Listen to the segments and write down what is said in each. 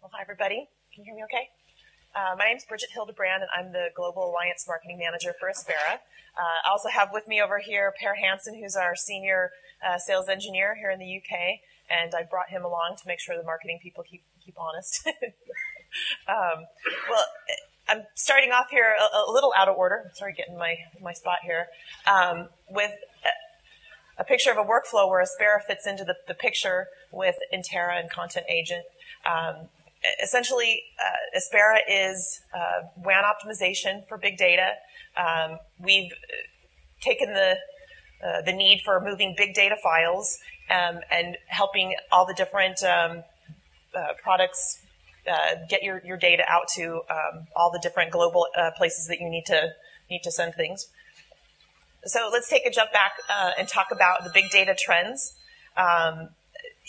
Well, hi, everybody. Can you hear me okay? Uh, my name is Bridget Hildebrand, and I'm the Global Alliance Marketing Manager for Aspera. Uh, I also have with me over here Per Hansen, who's our Senior uh, Sales Engineer here in the UK, and I brought him along to make sure the marketing people keep, keep honest. um, well, I'm starting off here a, a, little out of order. I'm Sorry, getting my, my spot here. Um, with a picture of a workflow where Aspera fits into the, the picture with Interra and Content Agent. Um, essentially, uh, Aspera is uh, WAN optimization for big data. Um, we've taken the uh, the need for moving big data files um, and helping all the different um, uh, products uh, get your, your data out to um, all the different global uh, places that you need to need to send things. So let's take a jump back and talk about the big data trends. Um,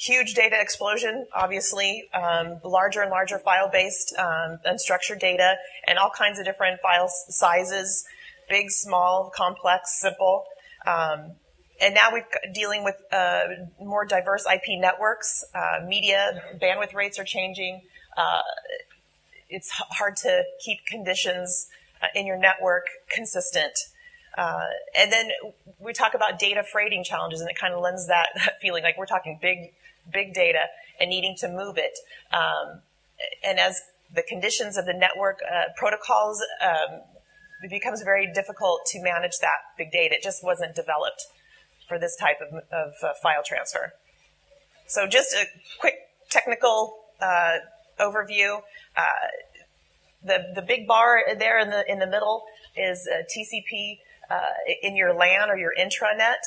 huge data explosion, obviously, um, larger and larger file-based um, unstructured data, and all kinds of different file sizes, big, small, complex, simple. Um, and now we're dealing with uh, more diverse IP networks. Uh, media bandwidth rates are changing. Uh, it's hard to keep conditions uh, in your network consistent. Uh, and then we talk about data freighting challenges, and it kind of lends that, that feeling like we're talking big big data and needing to move it. Um, and as the conditions of the network uh, protocols, um, it becomes very difficult to manage that big data. It just wasn't developed for this type of, of uh, file transfer. So just a quick technical uh, overview. Uh, the the big bar there in the in the middle is TCP uh, in your LAN or your intranet.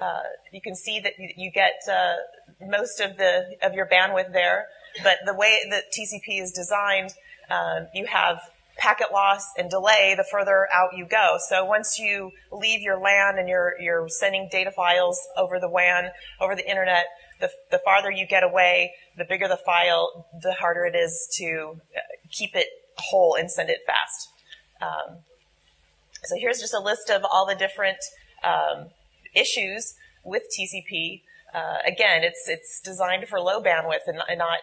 Uh, you can see that you, get uh, most of the of your bandwidth there. But the way that TCP is designed, um, you have packet loss and delay the further out you go. So once you leave your LAN and you're you're sending data files over the WAN over the internet, the the farther you get away, the bigger the file, the harder it is to uh, keep it whole and send it fast. Um, so here's just a list of all the different um, issues with TCP. Uh, again, it's it's designed for low bandwidth and, and not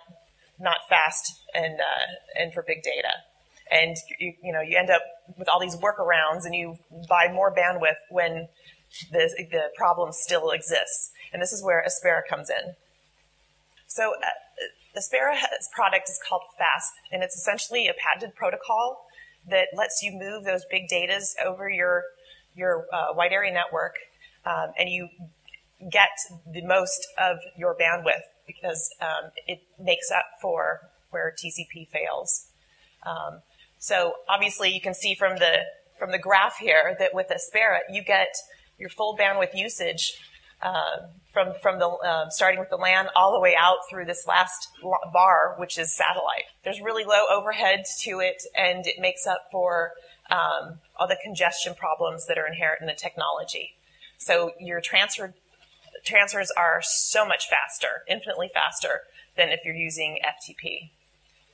not fast and uh, and for big data. And you, you know you end up with all these workarounds, and you buy more bandwidth when the the problem still exists. And this is where Aspera comes in. So uh, Aspera's product is called FASP, and it's essentially a patented protocol that lets you move those big datas over your your uh, wide area network um, and you get the most of your bandwidth because um, it makes up for where TCP fails. Um, so obviously you can see from the from the graph here that with Aspera you get your full bandwidth usage uh, from from the uh, starting with the LAN all the way out through this last bar, which is satellite. There's really low overhead to it, and it makes up for um, all the congestion problems that are inherent in the technology. So your transfer transfers are so much faster, infinitely faster than if you're using FTP.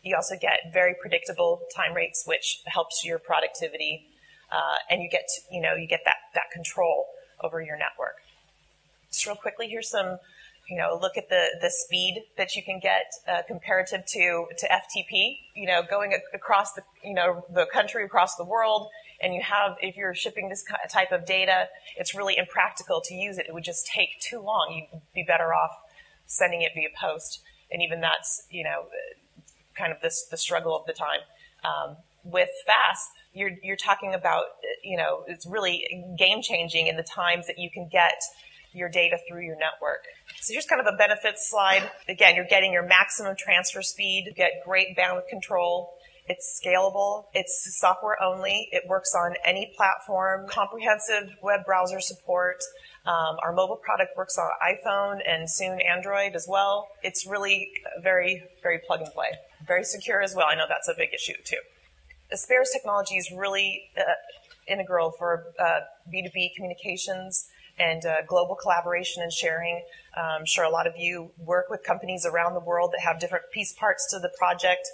You also get very predictable time rates, which helps your productivity, uh, and you get to, you know you get that that control over your network. Just real quickly, here's some you know look at the the speed that you can get uh, comparative to to FTP. You know, going across the you know the country across the world and you have, if you're shipping this type of data, it's really impractical to use it. It would just take too long. You'd be better off sending it via post. And even that's, you know, kind of this, the struggle of the time. Um, with FASP, you're, you're talking about, you know, it's really game changing in the times that you can get your data through your network. So here's kind of a benefits slide. Again, you're getting your maximum transfer speed, you get great bandwidth control, it's scalable. It's software only. It works on any platform. Comprehensive web browser support. Um, our mobile product works on iPhone and soon Android as well. It's really very, very plug and play. Very secure as well. I know that's a big issue too. Aspera's technology is really uh, integral for uh, B2B communications and uh, global collaboration and sharing. I'm sure a lot of you work with companies around the world that have different piece parts to the project.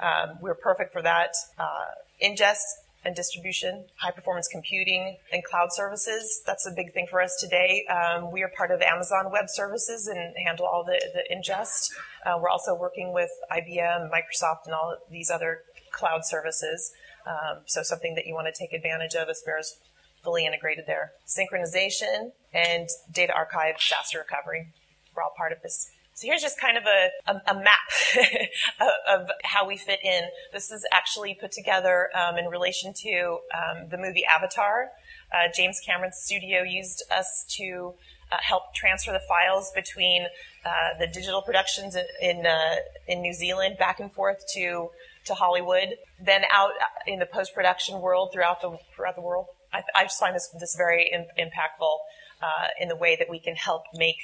Um, we're perfect for that. Uh, ingest and distribution, high performance computing, and cloud services. That's a big thing for us today. Um, we are part of Amazon Web Services and handle all the, the ingest. Uh, we're also working with IBM, Microsoft, and all these other cloud services. Um, so something that you want to take advantage of as far as fully integrated there. Synchronization and data archive, disaster recovery. We're all part of this. So here's just kind of a, a, a map of how we fit in. This is actually put together um, in relation to um, the movie Avatar. Uh, James Cameron's studio used us to uh, help transfer the files between uh, the digital productions in in, uh, in New Zealand back and forth to to Hollywood, then out in the post production world throughout the throughout the world. I, I just find this this very in, impactful uh, in the way that we can help make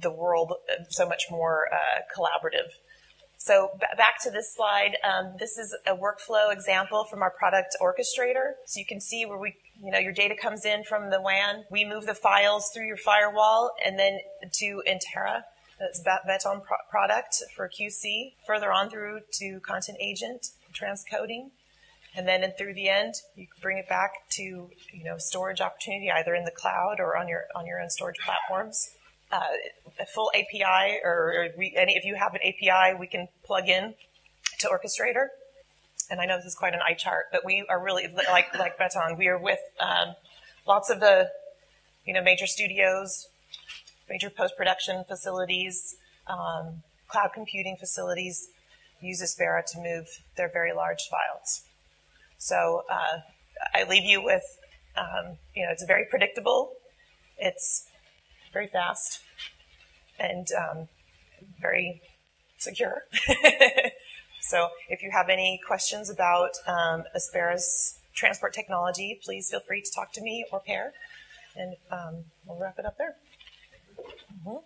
the world so much more uh, collaborative. So b- back to this slide. Um, this is a workflow example from our product orchestrator. So you can see where we, you know, your data comes in from the WAN. We move the files through your firewall and then to Interra. That's Baton pro- product for QC. Further on through to Content Agent, transcoding. And then and through the end, you can bring it back to, you know, storage opportunity either in the cloud or on your, on your own storage platforms uh, a full API or, or any, if you have an API, we can plug in to Orchestrator. And I know this is quite an eye chart, but we are really like like Baton. We are with um, lots of the you know major studios, major post production facilities, um, cloud computing facilities use Aspera to move their very large files. So uh, I leave you with um, you know it's very predictable. It's very fast and um, very secure. so if you have any questions about um, Aspera's transport technology, please feel free to talk to me or Per, and um, we'll wrap it up there. Mm-hmm.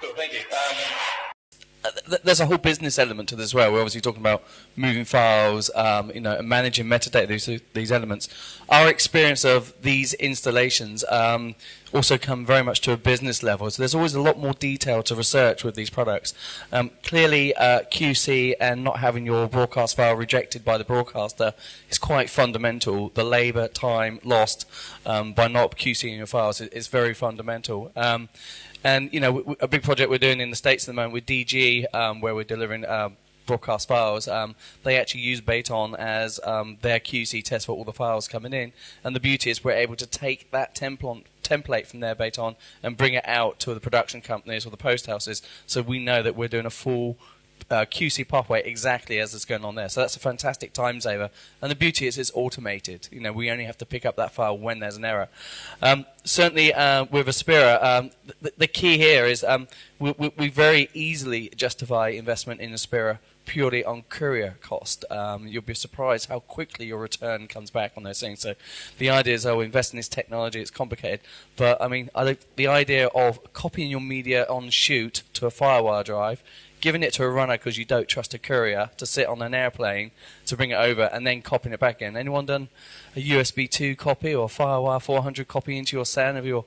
Cool, thank you. Um, uh, there's a whole business element to this as well. We're obviously talking about moving files, um, you know, and managing metadata. These these elements. Our experience of these installations um, also come very much to a business level. So there's always a lot more detail to research with these products. Um, clearly, uh, QC and not having your broadcast file rejected by the broadcaster is quite fundamental. The labour time lost um, by not QCing your files is, is very fundamental. And you know, a big project we're doing in the states at the moment with DG, um, where we're delivering um, broadcast files. Um, they actually use Baton as um, their QC test for all the files coming in. And the beauty is we're able to take that template template from their Baton and bring it out to the production companies or the post houses, so we know that we're doing a full uh, QC pathway exactly as it's going on there. So that's a fantastic time saver. And the beauty is it's automated. You know, we only have to pick up that file when there's an error. Um, certainly uh, with Aspera, um, the, the, key here is um, we, we, we, very easily justify investment in Aspera purely on courier cost. Um, you'll be surprised how quickly your return comes back on those things. So the idea is, oh, invest in this technology, it's complicated. But I mean, I the idea of copying your media on shoot to a Firewire drive giving it to a runner because you don't trust a courier to sit on an airplane to bring it over and then copying it back in. Anyone done a USB 2 copy or Firewire 400 copy into your SAN of your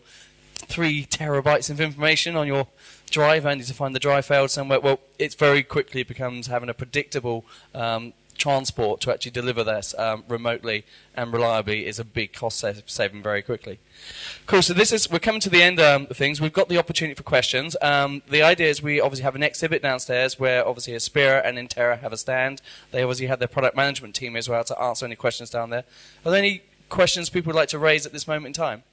three terabytes of information on your drive only to find the drive failed somewhere? Well, it very quickly becomes having a predictable um, transport to actually deliver this um, remotely and reliably is a big cost saving very quickly. Cool. So this is we're coming to the end um, of things. We've got the opportunity for questions. Um, the idea is we obviously have an exhibit downstairs where obviously Aspera and Interra have a stand. They obviously have their product management team as well to answer any questions down there. Are there any questions people would like to raise at this moment in time?